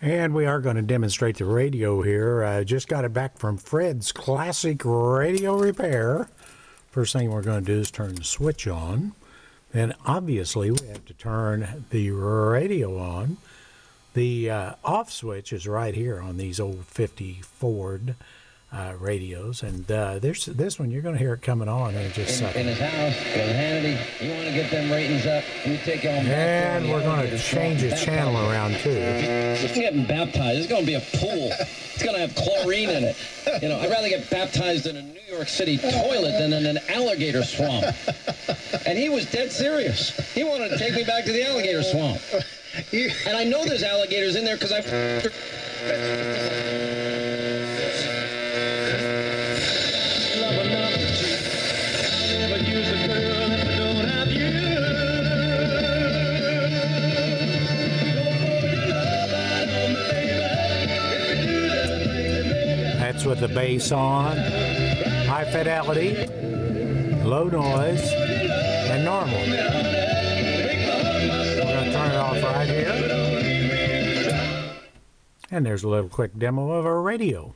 And we are going to demonstrate the radio here. I just got it back from Fred's Classic Radio Repair. First thing we're going to do is turn the switch on. Then obviously we have to turn the radio on. The uh, off switch is right here on these old 50 Ford uh, radios, and uh, there's this one you're going to hear it coming on in just a in, second. in his house, Bill Hannity. You want to get them ratings up? Let me take you on back. And door we're going to change the channel around too. It's getting baptized. It's going to be a pool. It's going to have chlorine in it. You know, I'd rather get baptized in a New York City toilet than in an alligator swamp. And he was dead serious. He wanted to take me back to the alligator swamp. And I know there's alligators in there because I've. With the bass on, high fidelity, low noise, and normal. We're going to turn it off right here. And there's a little quick demo of our radio.